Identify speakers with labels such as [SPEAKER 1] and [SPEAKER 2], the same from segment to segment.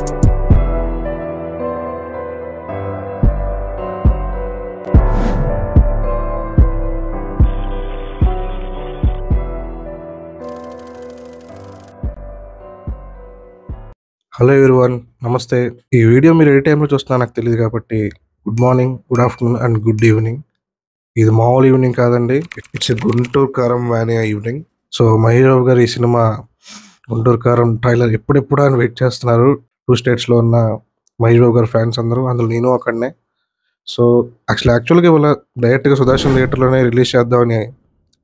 [SPEAKER 1] Hello everyone నమస్తే. ఈ video మీరు ఏ టైంలో చూస్తున్నా నాకు తెలియదు కాబట్టి good morning good afternoon and good evening ఇది మామూలు ఈవినింగ్ కాదండి ఇట్స్ గుంటూరు కారం వ్యానియా ఈవినింగ్ సో మహేరావు గారు ఈ సినిమా గుంటూరు కారం ట్రైలర్ ఎప్పుడెప్పుడు అని వెయిట్ చేస్తున్నారు. టూ స్టేట్స్లో ఉన్న మహేష్ బాబు గారు ఫ్యాన్స్ అందరూ అందులో నేను అక్కడనే. సో యాక్చువల్ యాక్చువల్గా ఇవాళ డైరెక్ట్గా సుదర్శన్ థియేటర్లోనే రిలీజ్ చేద్దామని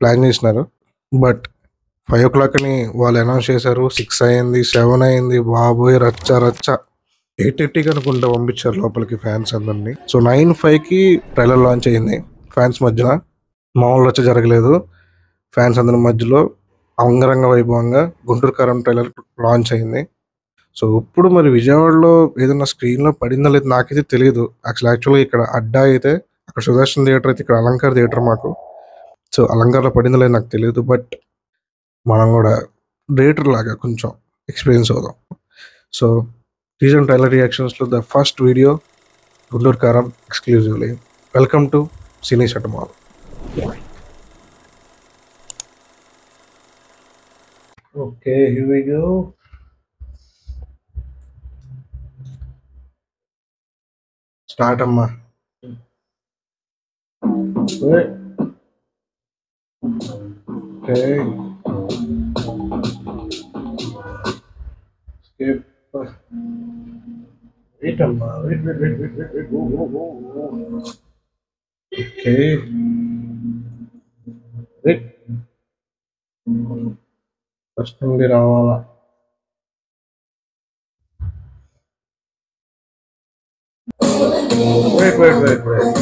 [SPEAKER 1] ప్లాన్ చేసినారు. బట్ ఫైవ్ ఓ క్లాక్ అని వాళ్ళు అనౌన్స్ చేశారు సిక్స్ అయింది సెవెన్ అయింది బాబోయ్ రచ్చ రచ్చ. ఎయిట్ ఎయిటీకి అనుకుంటా పంపించారు లోపలికి ఫ్యాన్స్ అందరినీ. సో నైన్ ఫైవ్కి ట్రైలర్ లాంచ్ అయింది. ఫ్యాన్స్ మధ్యన మామూలు రచ్చ జరగలేదు. ఫ్యాన్స్ అందరి మధ్యలో అంగరంగ వైభవంగా గుంటూరు కారం ట్రైలర్ లాంచ్ అయింది. సో ఇప్పుడు మరి విజయవాడలో ఏదైనా స్క్రీన్లో పడిందో లేదు నాకైతే తెలియదు యాక్చువల్ యాక్చువల్గా ఇక్కడ అడ్డా అయితే అక్కడ సుదర్శన్ థియేటర్ అయితే ఇక్కడ అలంకార్ థియేటర్ మాకు. సో అలంకార్లో పడిందో లేదు నాకు తెలియదు బట్ మనం కూడా థియేటర్ లాగా కొంచెం ఎక్స్పీరియన్స్ అవుదాం. So recent trailer రియాక్షన్స్లో the first video Guntur Kaaram exclusively. Welcome to cine షటమాల్ okay here we go start అమ్మా ఓకే skip. Wait అమ్మా wait wait wait wait wait wait go go go go. Okay. Wait. First నుండి రావాలా wait wait wait wait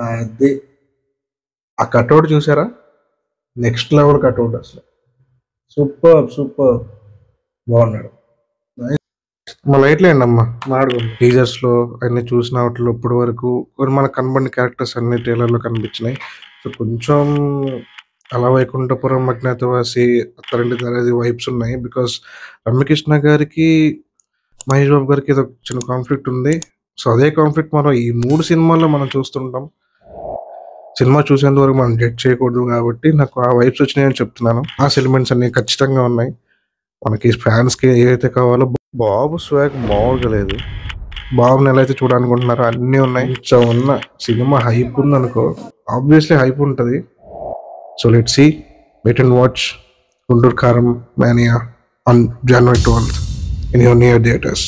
[SPEAKER 1] అది ఆ cutout చూసారా? Next level cutout అసలు. Super super బాగున్నాడు. మా లైట్లు అండి అమ్మా మాడు టీజర్స్లో అన్ని చూసిన వాటిలో ఇప్పటి వరకు మనకు కనబడిన క్యారెక్టర్స్ అన్ని ట్రైలర్లో కనిపించినాయి. సో కొంచెం అలా వైకుంఠపురం అజ్ఞాతవాసి అత్తరంటి దారి వైబ్స్ ఉన్నాయి. బికాస్ రమ్యకృష్ణ గారికి మహేష్ బాబు గారికి ఏదో చిన్న కాన్ఫ్లిక్ట్ ఉంది. సో అదే కాన్ఫ్లిక్ట్ మనం ఈ మూడు సినిమాల్లో మనం చూస్తుంటాం. సినిమా చూసేంత వరకు మనం జడ్జ్ చేయకూడదు కాబట్టి నాకు ఆ వైబ్స్ వచ్చినాయని చెప్తున్నాను. ఆ సెలిమెంట్స్ అన్ని ఖచ్చితంగా ఉన్నాయి. మనకి ఫ్యాన్స్కి ఏవైతే కావాలో బాబు స్వాగ్ మామూలుగా లేదు. బాబుని ఎలా అయితే చూడాలనుకుంటున్నారో అన్నీ ఉన్నాయి. కొంచెం ఉన్న సినిమా హైప్ ఉంది అనుకో ఆబ్వియస్లీ హైప్ ఉంటుంది. So let see wait and watch Guntur Kaaram mania on January twelfth in your near theatres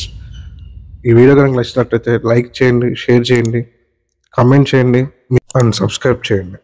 [SPEAKER 1] ఈ వీడియో కనుక నచ్చినట్లయితే లైక్ చేయండి షేర్ చేయండి కామెంట్ చేయండి అండ్ సబ్స్క్రైబ్ చేయండి.